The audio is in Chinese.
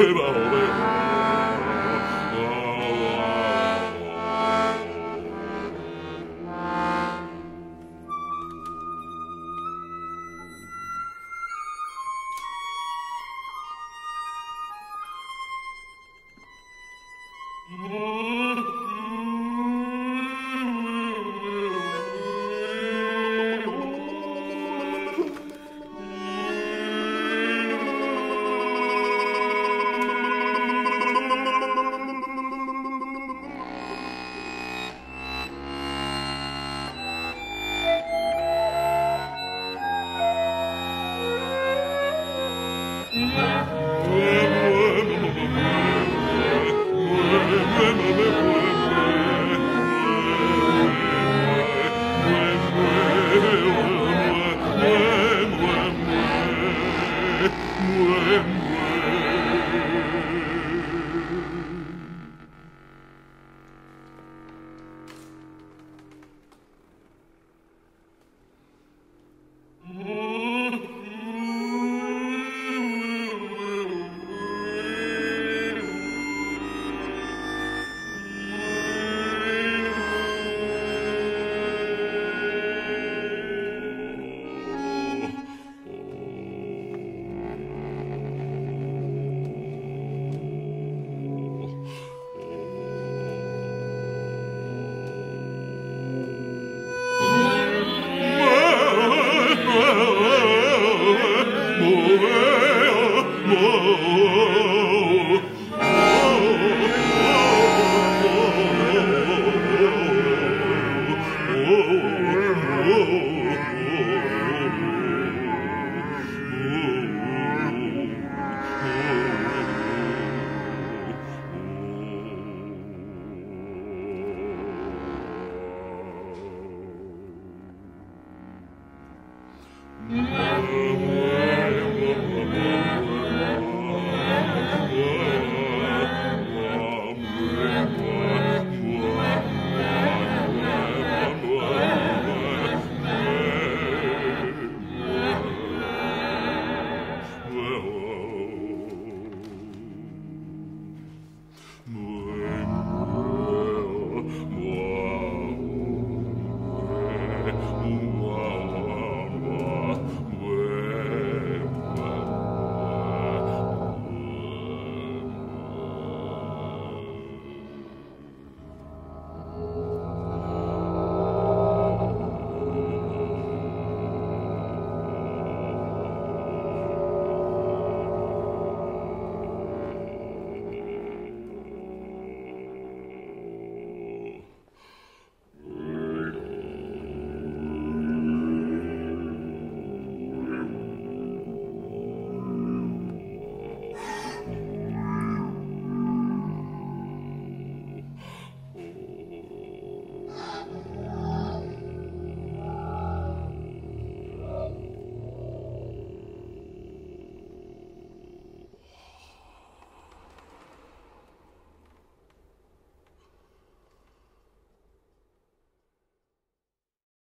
对吧宝贝 Uem